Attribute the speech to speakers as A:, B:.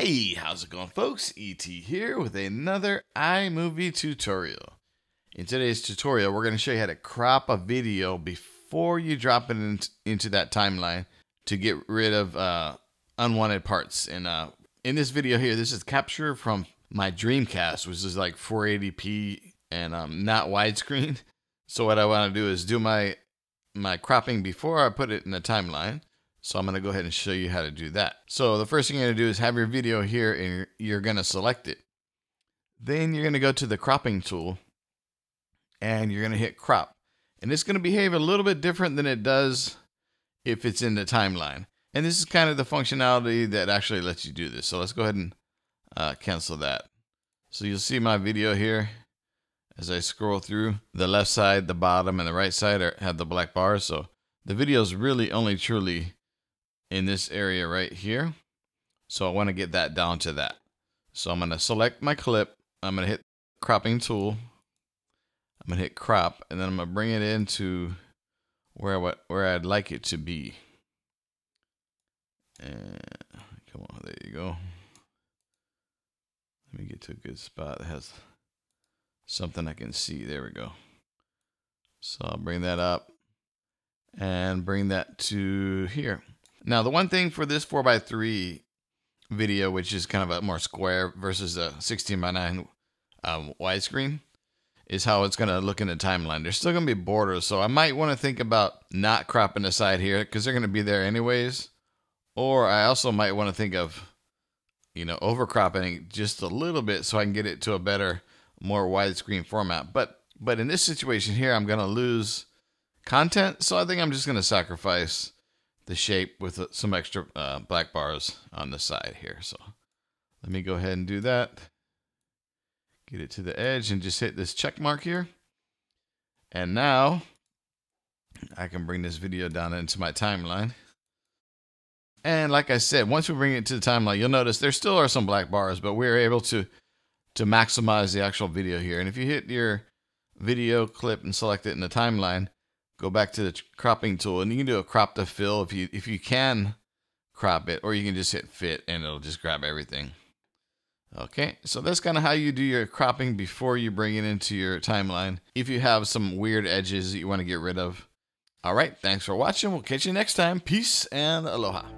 A: Hey, how's it going folks? ET here with another iMovie tutorial. In today's tutorial, we're going to show you how to crop a video before you drop it in, into that timeline to get rid of uh, unwanted parts. And uh, in this video here, this is capture from my Dreamcast, which is like 480p and um, not widescreen. So what I want to do is do my my cropping before I put it in the timeline. So I'm going to go ahead and show you how to do that. So the first thing you're going to do is have your video here and you're, going to select it. Then you're going to go to the cropping tool and you're going to hit crop. And it's going to behave a little bit different than it does if it's in the timeline. And this is kind of the functionality that actually lets you do this. So let's go ahead and uh, cancel that. So you'll see my video here as I scroll through. The left side, the bottom, and the right side are, have the black bars. So the video is really only truly in this area right here. So I want to get that down to that. So I'm going to select my clip. I'm going to hit cropping tool. I'm going to hit crop and then I'm going to bring it into where what where I'd like it to be. And come on, there you go. Let me get to a good spot that has something I can see. There we go. So I'll bring that up and bring that to here. Now, the one thing for this 4x3 video, which is kind of a more square versus a 16 by 9 um, widescreen, is how it's going to look in the timeline. There's still going to be borders, so I might want to think about not cropping the side here because they're going to be there anyways. Or I also might want to think of, you know, overcropping just a little bit so I can get it to a better, more widescreen format. But but in this situation here, I'm going to lose content, so I think I'm just going to sacrifice the shape with some extra uh, black bars on the side here. So let me go ahead and do that. Get it to the edge and just hit this check mark here. And now I can bring this video down into my timeline. And like I said, once we bring it to the timeline, you'll notice there still are some black bars, but we're able to to maximize the actual video here. And if you hit your video clip and select it in the timeline, go back to the cropping tool and you can do a crop to fill if you if you can crop it or you can just hit fit and it'll just grab everything. Okay so that's kind of how you do your cropping before you bring it into your timeline if you have some weird edges that you want to get rid of. All right thanks for watching. We'll catch you next time. Peace and aloha